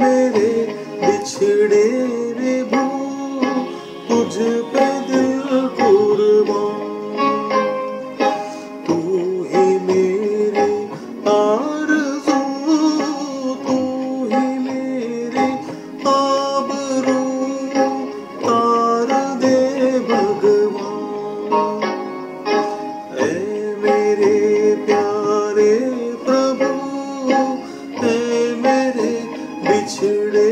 मेरे बिछड़े विभू तुझ पे Richard